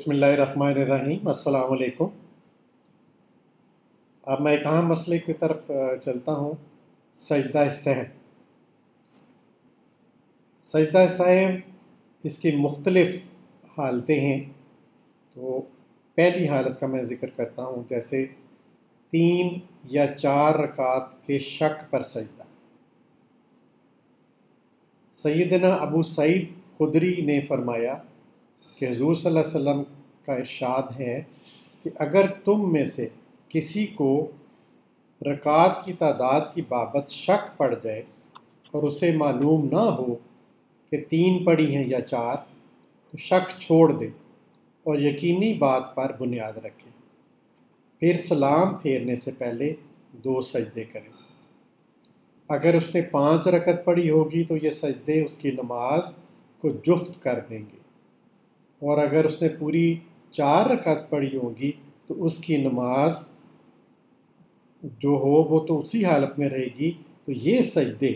بسم اللہ الرحمن الرحیم، السلام علیکم۔ اب میں ایک اہم مسئلے کی طرف چلتا ہوں۔ سجدہ صحب سجدہ صحب اس کی مختلف حالتیں ہیں۔ تو پہلی حالت کا میں ذکر کرتا ہوں، جیسے تین یا چار رکعت کے شک پر سجدہ۔ سیدنا ابو سعید خدری نے فرمایا کہ حضور صلی اللہ علیہ وسلم کا ارشاد ہے کہ اگر تم میں سے کسی کو رکعت کی تعداد کی بابت شک پڑ جائے اور اسے معلوم نہ ہو کہ تین پڑی ہیں یا چار، تو شک چھوڑ دے اور یقینی بات پر بنیاد رکھے۔ پھر سلام پھیرنے سے پہلے دو سجدے کریں۔ اگر اس نے پانچ رکت پڑی ہوگی تو یہ سجدے اس کی نماز کو جفت کر دیں گے۔ اور اگر اس نے پوری چار رکعت پڑھی ہوگی تو اس کی نماز جو ہو وہ تو اسی حالت میں رہے گی، تو یہ سجدے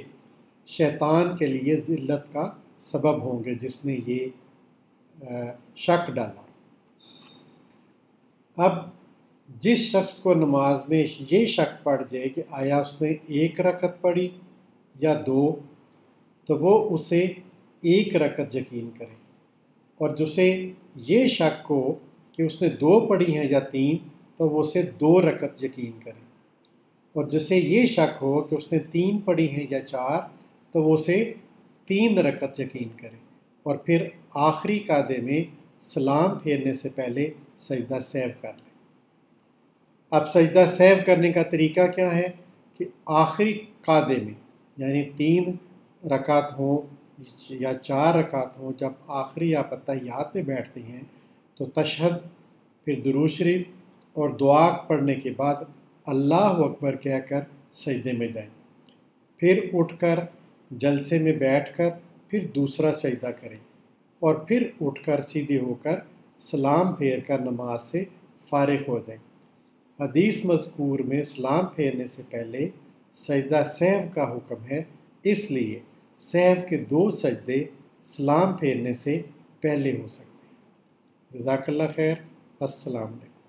شیطان کے لیے ذلت کا سبب ہوں گے جس نے یہ شک ڈالا۔ اب جس شخص کو نماز میں یہ شک پڑ جائے کہ آیا اس نے ایک رکت پڑھی یا دو، تو وہ اسے ایک رکت یقین کرے۔ اور جسے یہ شک ہو کہ اس نے دو پڑھی ہیں یا تین، تو وہ اسے دو رکت یقین کرے۔ اور جسے یہ شک ہو کہ اس نے تین پڑھی ہیں یا چار، تو وہ اسے تین رکت یقین کرے۔ اور پھر آخری قادے میں سلام پھیرنے سے پہلے سجدہ سیو کر لے۔ اب سجدہ سیو کرنے کا طریقہ کیا ہے؟ کہ آخری قادے میں یعنی تین رکعت ہوں یا چار رکعت ہوں، جب آخری آپ اتحیات میں بیٹھتے ہیں، تو تشہد، پھر درو شریف اور دعا پڑھنے کے بعد اللہ اکبر کہہ کر سجدے میں جائیں۔ پھر اٹھ کر جلسے میں بیٹھ کر پھر دوسرا سجدہ کریں۔ اور پھر اٹھ کر سیدھے ہو کر سلام پھیر کر نماز سے فارغ ہو جائیں۔ حدیث مذکور میں سلام پھیرنے سے پہلے سجدہ سیو کا حکم ہے، اس لیے سیب کے دو سجدے سلام پھیرنے سے پہلے ہو سکتے ہیں۔ جزاک اللہ خیر، السلام علیکم۔